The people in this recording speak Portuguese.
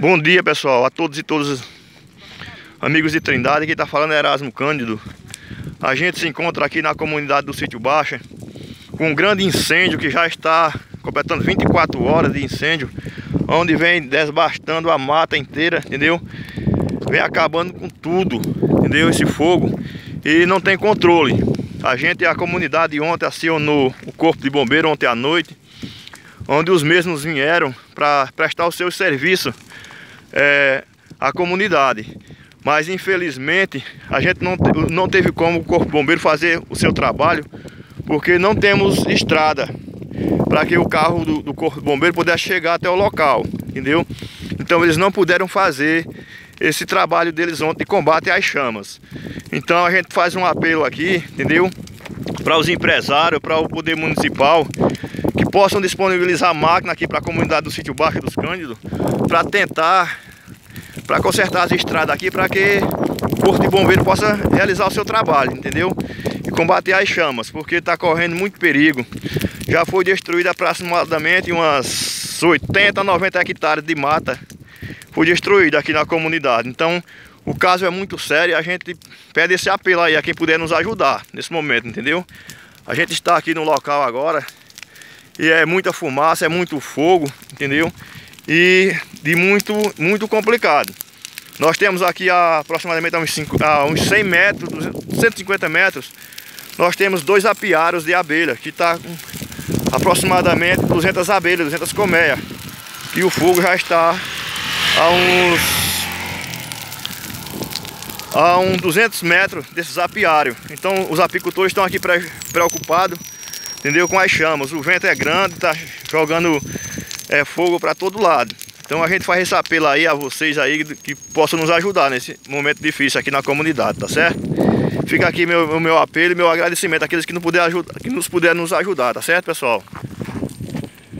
Bom dia pessoal, a todos e todas amigos de Trindade, quem está falando é Erasmo Cândido A gente se encontra aqui na comunidade do Sítio Baixa Com um grande incêndio que já está completando 24 horas de incêndio Onde vem desbastando a mata inteira, entendeu? Vem acabando com tudo, entendeu? Esse fogo E não tem controle A gente, a comunidade ontem acionou o corpo de bombeiro ontem à noite onde os mesmos vieram para prestar o seu serviço é, à comunidade. Mas infelizmente a gente não, não teve como o Corpo Bombeiro fazer o seu trabalho porque não temos estrada para que o carro do, do Corpo Bombeiro pudesse chegar até o local, entendeu? Então eles não puderam fazer esse trabalho deles ontem de combate às chamas. Então a gente faz um apelo aqui, entendeu? Para os empresários, para o poder municipal, possam disponibilizar máquina aqui para a comunidade do sítio Barca dos Cândidos para tentar para consertar as estradas aqui para que o Corpo de Bombeiro possa realizar o seu trabalho, entendeu? E combater as chamas, porque está correndo muito perigo. Já foi destruída aproximadamente umas 80, 90 hectares de mata. Foi destruída aqui na comunidade. Então, o caso é muito sério e a gente pede esse apelo aí a quem puder nos ajudar nesse momento, entendeu? A gente está aqui no local agora e é muita fumaça, é muito fogo, entendeu? E de muito, muito complicado. Nós temos aqui a, aproximadamente a uns, 5, a uns 100 metros, 150 metros, nós temos dois apiários de abelha, que está com aproximadamente 200 abelhas, 200 colmeias. E o fogo já está a uns a uns 200 metros desses apiários. Então os apicultores estão aqui preocupados entendeu? Com as chamas. O vento é grande, tá jogando é, fogo para todo lado. Então a gente faz esse apelo aí a vocês aí que possam nos ajudar nesse momento difícil aqui na comunidade, tá certo? Fica aqui meu, o meu apelo e meu agradecimento àqueles que, não puder ajudar, que nos puderem nos ajudar, tá certo, pessoal?